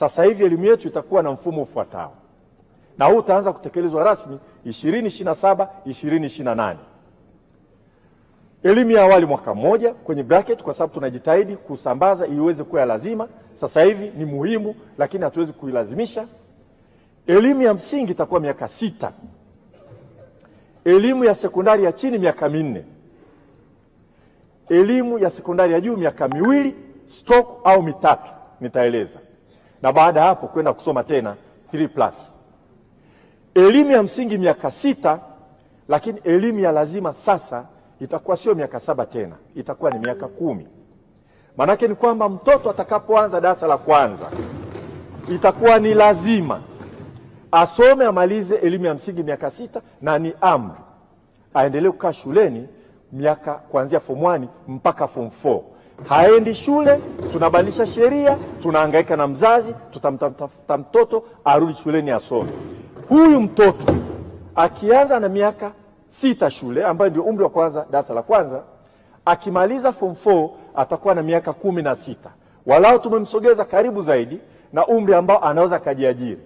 Sasa hivi elimu yetu itakuwa na mfumo ufuatao, na huu utaanza kutekelezwa rasmi 2027 2028. Elimu ya awali mwaka mmoja kwenye bracket, kwa sababu tunajitahidi kusambaza iweze kuwa lazima. Sasa hivi ni muhimu, lakini hatuwezi kuilazimisha. Elimu ya msingi itakuwa miaka sita. Elimu ya sekondari ya chini miaka minne. Elimu ya sekondari ya juu miaka miwili stroke au mitatu, nitaeleza, na baada ya hapo kwenda kusoma tena 3 plus. Elimu ya msingi miaka sita, lakini elimu ya lazima sasa itakuwa sio miaka saba tena, itakuwa ni miaka kumi. Maanake ni kwamba mtoto atakapoanza darasa la kwanza itakuwa ni lazima asome amalize elimu ya msingi miaka sita, na ni amri aendelee kukaa shuleni miaka kuanzia form 1 mpaka form 4. Haendi shule, tunabadilisha sheria, tunahangaika na mzazi, tutamtafuta mtoto arudi shuleni asome. Huyu mtoto akianza na miaka sita shule ambayo ndio umri wa kwanza darasa la kwanza, akimaliza form 4 atakuwa na miaka kumi na sita. Walau tumemsogeza karibu zaidi na umri ambao anaweza akajiajiri,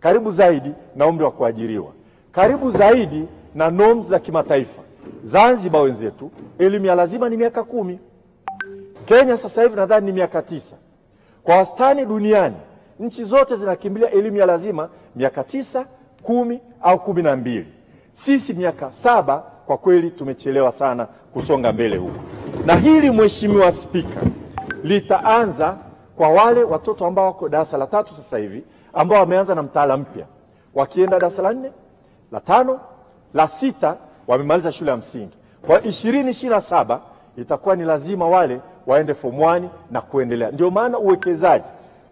karibu zaidi na umri wa kuajiriwa, karibu zaidi na norms za kimataifa. Zanzibar wenzetu elimu ya lazima ni miaka kumi. Kenya sasa hivi nadhani ni miaka tisa. Kwa wastani duniani nchi zote zinakimbilia elimu ya lazima miaka tisa, kumi au kumi na mbili. Sisi miaka saba, kwa kweli tumechelewa sana kusonga mbele huko, na hili Mheshimiwa Spika, litaanza kwa wale watoto ambao wako darasa la tatu sasa hivi ambao wameanza na mtaala mpya, wakienda darasa la nne, la tano, la sita, wamemaliza shule ya msingi. Kwa ishirini ishirini na saba itakuwa ni lazima wale waende form 1 na kuendelea. Ndio maana uwekezaji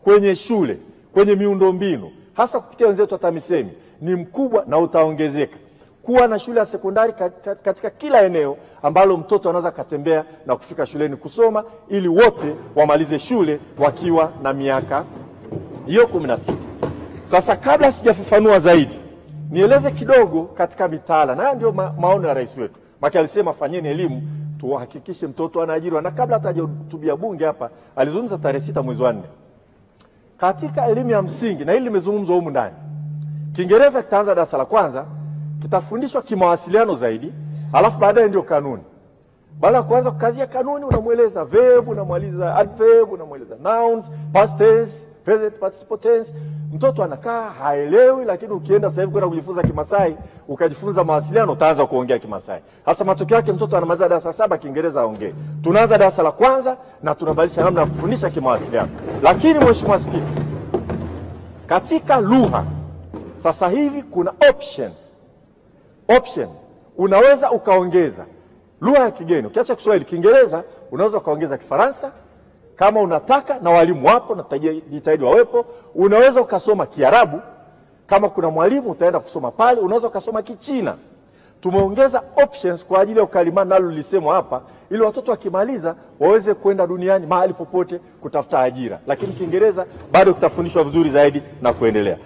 kwenye shule, kwenye miundombinu, hasa kupitia wenzetu wa TAMISEMI ni mkubwa na utaongezeka kuwa na shule ya sekondari katika kila eneo ambalo mtoto anaweza katembea na kufika shuleni kusoma, ili wote wamalize shule wakiwa na miaka hiyo kumi na sita. Sasa kabla sijafafanua zaidi, nieleze kidogo katika mitaala, na haya ndio ma maono ya rais wetu, maki alisema fanyeni elimu tuhakikishe mtoto anaajiriwa, na kabla hata hajahutubia bunge hapa alizungumza tarehe sita mwezi wa nne katika elimu ya msingi, na hili limezungumzwa humu ndani. Kiingereza kitaanza darasa la kwanza kitafundishwa kimawasiliano zaidi, alafu baadaye ndio kanuni. Baada ya kuanza kukazia kanuni, unamweleza verb, unamwaliza adverb, unamweleza nouns, past tense, present participle tense. Mtoto anakaa haelewi, lakini ukienda sasa hivi kwenda kujifunza Kimasai ukajifunza mawasiliano, utaanza kuongea Kimasai. Hasa matokeo yake mtoto anamaliza darasa saba Kiingereza aongee. Tunaanza darasa la kwanza na tunabadilisha namna ya kufundisha kimawasiliano. Lakini Mheshimiwa Spika, katika lugha sasa hivi kuna options option unaweza ukaongeza lugha ya kigeni, ukiacha Kiswahili, Kiingereza unaweza ukaongeza Kifaransa kama unataka, na walimu wapo na jitahidi wawepo. Unaweza ukasoma Kiarabu kama kuna mwalimu utaenda kusoma pale. Unaweza ukasoma Kichina. Tumeongeza options kwa ajili ya ukalimani, nalo lisemwa hapa, ili watoto wakimaliza waweze kwenda duniani mahali popote kutafuta ajira, lakini Kiingereza bado kitafundishwa vizuri zaidi na kuendelea.